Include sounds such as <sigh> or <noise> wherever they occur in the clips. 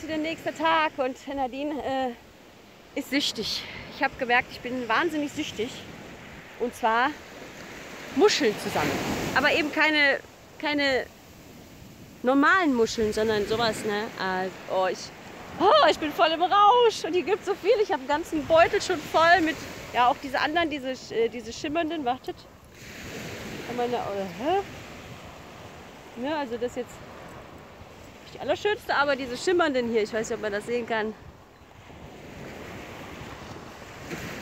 heute nächster Tag und Nadine äh, ist süchtig. Ich habe gemerkt, ich bin wahnsinnig süchtig. Und zwar Muscheln zusammen. Aber eben keine, keine normalen Muscheln, sondern sowas, ne? Also, oh, ich, oh, ich bin voll im Rausch und hier gibt es so viel. Ich habe einen ganzen Beutel schon voll mit, ja, auch diese anderen, diese, äh, diese schimmernden, wartet. Meine, oh, hä? Ja, also das jetzt nicht allerschönste, aber diese schimmernden hier, ich weiß nicht, ob man das sehen kann.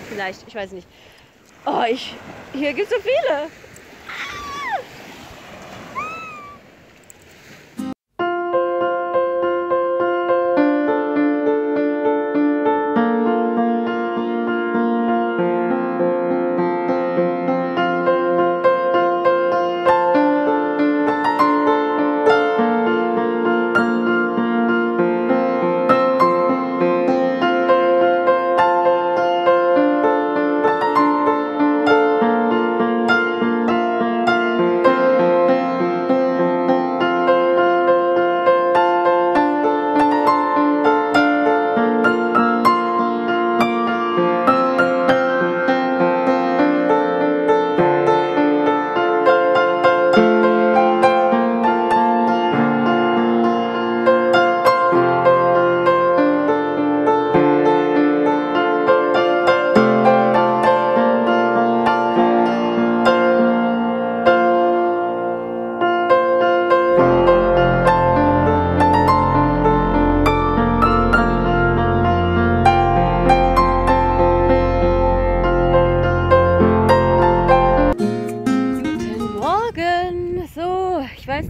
Vielleicht, ich weiß nicht. Oh, ich, hier gibt es so viele.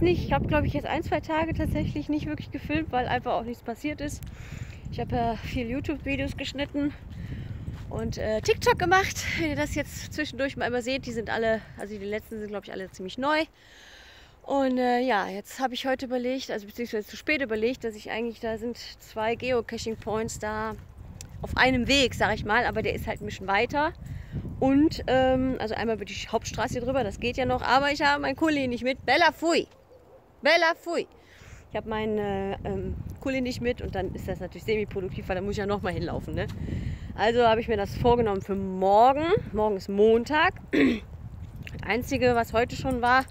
Nicht. Ich habe, glaube ich, jetzt ein, zwei Tage tatsächlich nicht wirklich gefilmt, weil einfach auch nichts passiert ist. Ich habe ja viel YouTube-Videos geschnitten und äh, TikTok gemacht. Wenn ihr das jetzt zwischendurch mal immer seht, die sind alle, also die letzten sind, glaube ich, alle ziemlich neu. Und äh, ja, jetzt habe ich heute überlegt, also beziehungsweise zu spät überlegt, dass ich eigentlich, da sind zwei Geocaching Points da auf einem Weg, sage ich mal, aber der ist halt ein bisschen weiter. Und ähm, also einmal über die Hauptstraße drüber, das geht ja noch, aber ich habe meinen Kuli nicht mit. Bella Fui! Bella, pfui. Ich habe meinen äh, ähm, Kuli nicht mit und dann ist das natürlich semi-produktiv, weil da muss ich ja nochmal hinlaufen. Ne? Also habe ich mir das vorgenommen für morgen. Morgen ist Montag. Das Einzige, was heute schon war,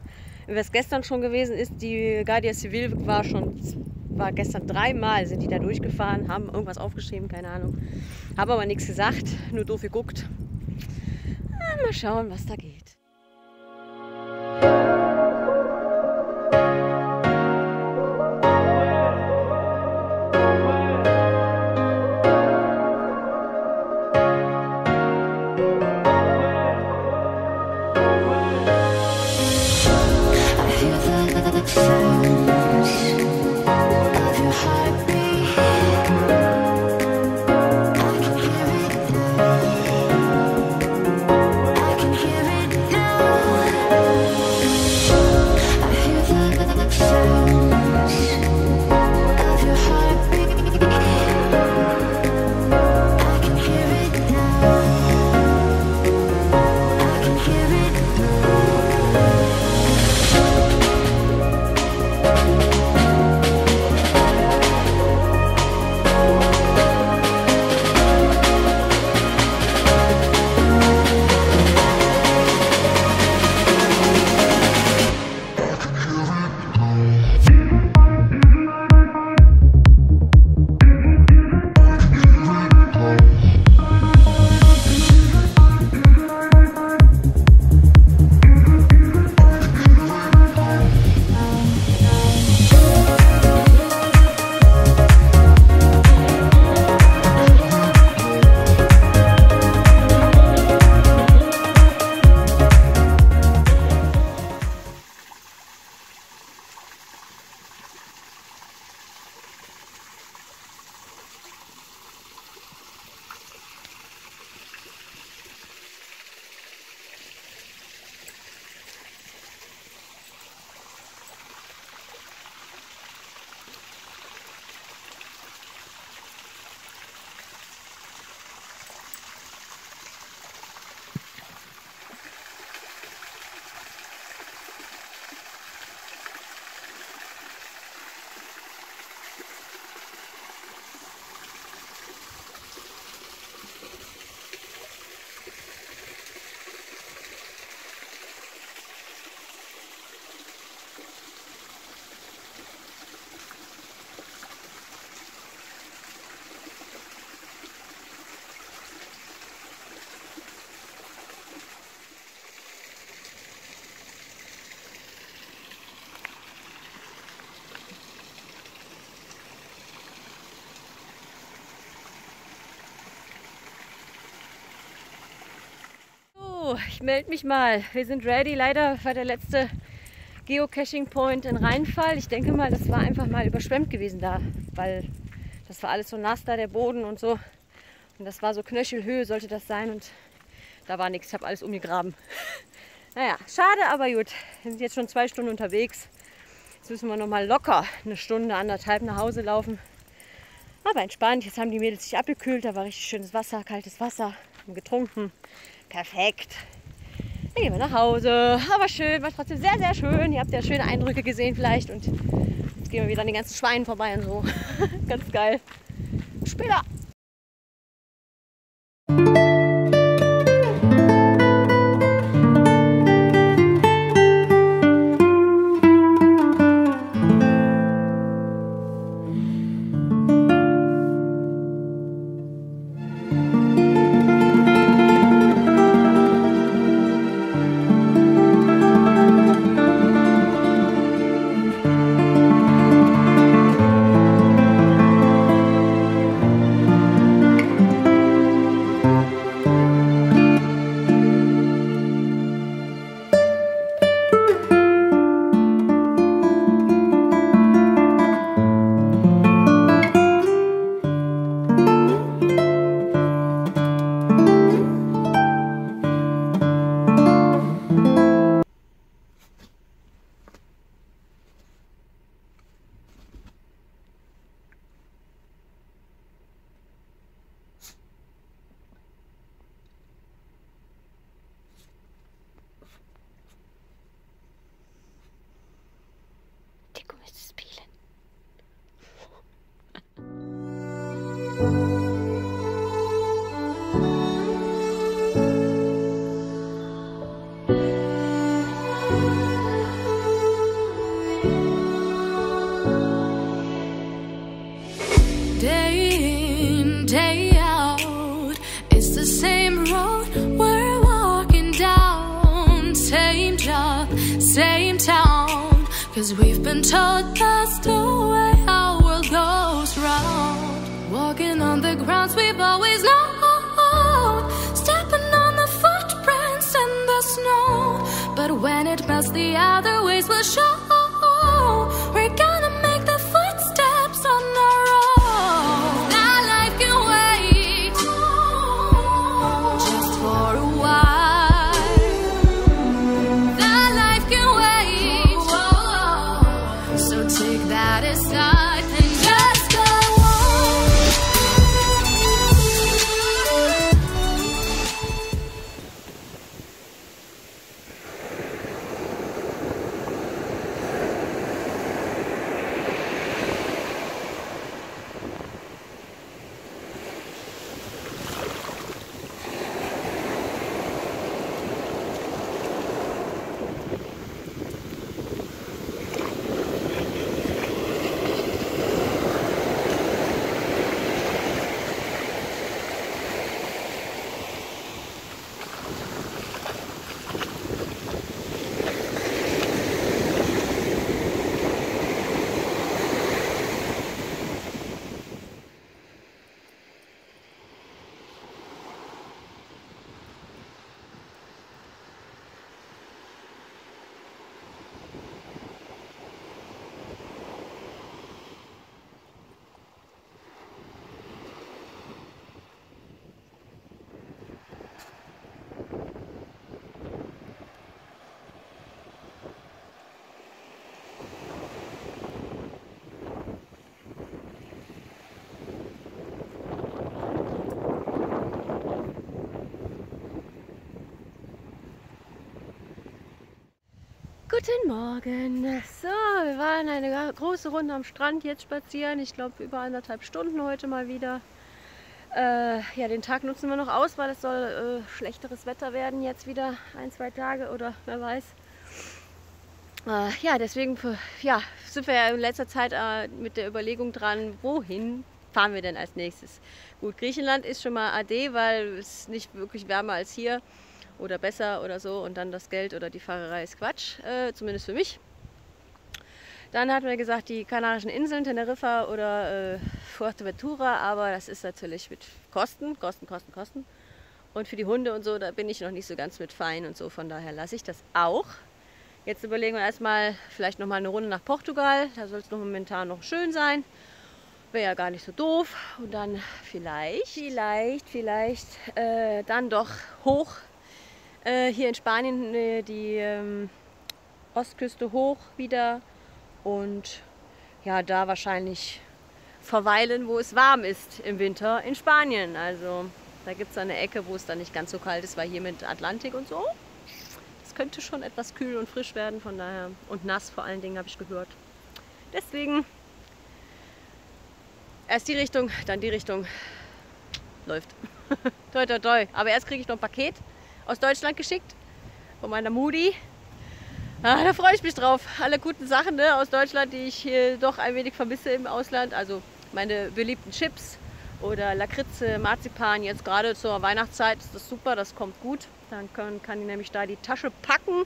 was gestern schon gewesen ist, die Guardia Civil war schon, war gestern dreimal, sind die da durchgefahren, haben irgendwas aufgeschrieben, keine Ahnung. Habe aber nichts gesagt, nur doof geguckt. Ah, mal schauen, was da geht. Ich melde mich mal. Wir sind ready. Leider war der letzte Geocaching Point in Rheinfall. Ich denke mal, das war einfach mal überschwemmt gewesen da, weil das war alles so nass da, der Boden und so. Und das war so Knöchelhöhe sollte das sein und da war nichts. Ich habe alles umgegraben. <laughs> naja, schade, aber gut. Wir sind jetzt schon zwei Stunden unterwegs. Jetzt müssen wir noch mal locker eine Stunde, anderthalb nach Hause laufen. Aber entspannt. Jetzt haben die Mädels sich abgekühlt. Da war richtig schönes Wasser, kaltes Wasser. Haben getrunken. Perfekt. Dann gehen wir nach Hause. Aber schön, war trotzdem sehr, sehr schön. Ihr habt ja schöne Eindrücke gesehen vielleicht. Und jetzt gehen wir wieder an den ganzen Schweinen vorbei und so. <laughs> Ganz geil. Später. It's the same road we're walking down. Same job, same town. Cause we've been told that's the way our world goes round. Walking on the grounds we've always known. Stepping on the footprints in the snow. But when it melts, the other ways will show. We're Guten Morgen. So, wir waren eine große Runde am Strand jetzt spazieren. Ich glaube über anderthalb Stunden heute mal wieder. Äh, ja, den Tag nutzen wir noch aus, weil es soll äh, schlechteres Wetter werden jetzt wieder ein, zwei Tage oder wer weiß. Äh, ja, deswegen ja, sind wir ja in letzter Zeit äh, mit der Überlegung dran, wohin fahren wir denn als nächstes. Gut, Griechenland ist schon mal AD, weil es nicht wirklich wärmer als hier oder besser oder so und dann das Geld oder die Fahrerei ist Quatsch, äh, zumindest für mich. Dann hatten wir gesagt, die Kanarischen Inseln, Teneriffa oder äh, Fuerteventura, aber das ist natürlich mit Kosten, Kosten, Kosten, Kosten. Und für die Hunde und so, da bin ich noch nicht so ganz mit fein und so. Von daher lasse ich das auch. Jetzt überlegen wir erstmal vielleicht noch mal eine Runde nach Portugal. Da soll es noch momentan noch schön sein. Wäre ja gar nicht so doof. Und dann vielleicht, vielleicht, vielleicht äh, dann doch hoch äh, hier in Spanien äh, die ähm, Ostküste hoch wieder und ja, da wahrscheinlich verweilen, wo es warm ist im Winter in Spanien. Also da gibt es eine Ecke, wo es dann nicht ganz so kalt ist, weil hier mit Atlantik und so. Es könnte schon etwas kühl und frisch werden, von daher. Und nass vor allen Dingen, habe ich gehört. Deswegen erst die Richtung, dann die Richtung. Läuft. <laughs> toi, toi, toi. Aber erst kriege ich noch ein Paket aus Deutschland geschickt von meiner Moody. Ah, da freue ich mich drauf. Alle guten Sachen ne, aus Deutschland, die ich hier doch ein wenig vermisse im Ausland. Also meine beliebten Chips oder Lakritze, Marzipan. Jetzt gerade zur Weihnachtszeit ist das super, das kommt gut. Dann kann, kann ich nämlich da die Tasche packen.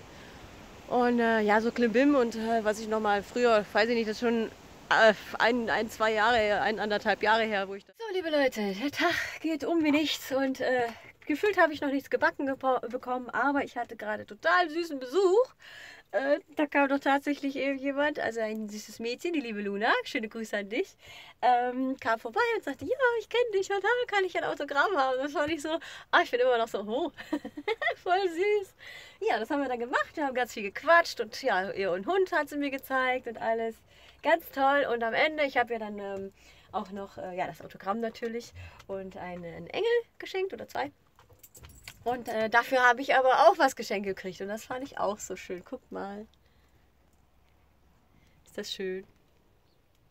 Und äh, ja, so Klimbim und äh, was ich noch mal früher, weiß ich nicht, das ist schon äh, ein, ein, zwei Jahre ein, anderthalb Jahre her, wo ich das... So, liebe Leute, der Tag geht um wie nichts und äh, gefühlt habe ich noch nichts gebacken bekommen, aber ich hatte gerade total süßen Besuch. Äh, da kam doch tatsächlich jemand, also ein süßes Mädchen, die liebe Luna, schöne Grüße an dich, ähm, kam vorbei und sagte, ja, ich kenne dich und da kann ich ein Autogramm haben. Das fand ich so, ah, ich bin immer noch so, oh, <laughs> voll süß. Ja, das haben wir dann gemacht, wir haben ganz viel gequatscht und ja, ihr und Hund hat sie mir gezeigt und alles. Ganz toll und am Ende, ich habe ihr dann ähm, auch noch, äh, ja, das Autogramm natürlich und einen Engel geschenkt oder zwei. Und äh, dafür habe ich aber auch was geschenkt gekriegt und das fand ich auch so schön. Guck mal. Ist das schön?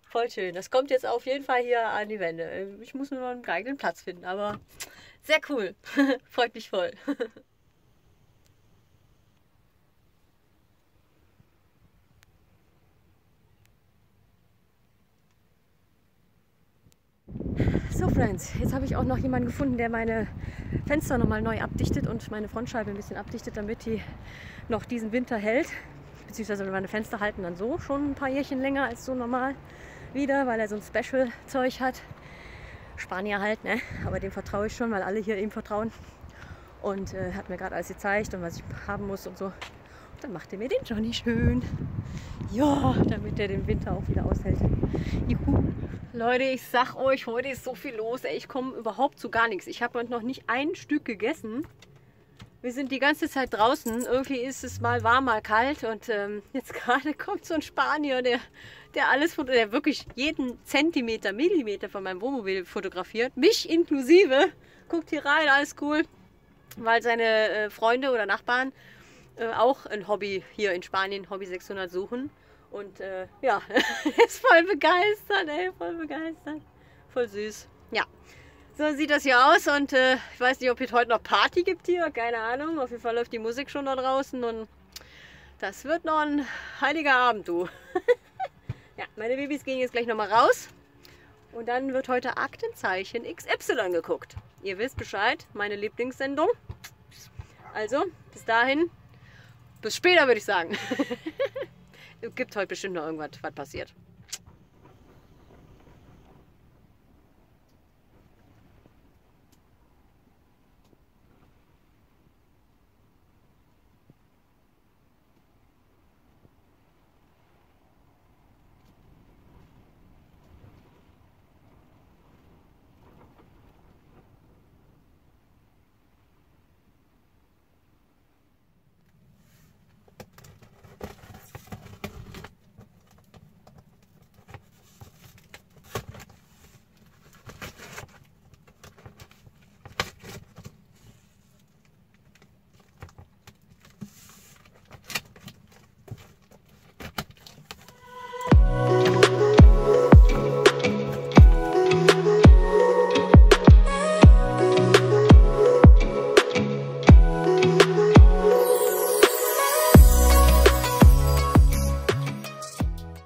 Voll schön. Das kommt jetzt auf jeden Fall hier an die Wände. Ich muss nur noch einen geeigneten Platz finden, aber sehr cool. <laughs> Freut mich voll. <laughs> So Friends, jetzt habe ich auch noch jemanden gefunden, der meine Fenster nochmal neu abdichtet und meine Frontscheibe ein bisschen abdichtet, damit die noch diesen Winter hält. Beziehungsweise meine Fenster halten dann so schon ein paar Jährchen länger als so normal wieder, weil er so ein Special-Zeug hat. Spanier halt, ne? Aber dem vertraue ich schon, weil alle hier ihm vertrauen. Und äh, hat mir gerade alles gezeigt und was ich haben muss und so. Und dann macht er mir den Johnny schön. Ja, damit er den Winter auch wieder aushält. Juhu. Leute, ich sag euch, heute ist so viel los. Ey, ich komme überhaupt zu gar nichts. Ich habe heute noch nicht ein Stück gegessen. Wir sind die ganze Zeit draußen. Irgendwie ist es mal warm, mal kalt. Und ähm, jetzt <laughs> gerade kommt so ein Spanier, der, der alles, der wirklich jeden Zentimeter, Millimeter von meinem Wohnmobil fotografiert. Mich inklusive. Guckt hier rein, alles cool. Weil seine äh, Freunde oder Nachbarn äh, auch ein Hobby hier in Spanien, Hobby 600 suchen. Und äh, ja, <laughs> ist voll begeistert, ey, voll begeistert. Voll süß. Ja, so sieht das hier aus und äh, ich weiß nicht, ob es heute noch Party gibt hier, keine Ahnung. Auf jeden Fall läuft die Musik schon da draußen und das wird noch ein heiliger Abend, du. <laughs> ja, meine Babys gehen jetzt gleich nochmal raus und dann wird heute Aktenzeichen XY geguckt. Ihr wisst Bescheid, meine Lieblingssendung. Also, bis dahin, bis später würde ich sagen. <laughs> gibt heute bestimmt noch irgendwas, was passiert.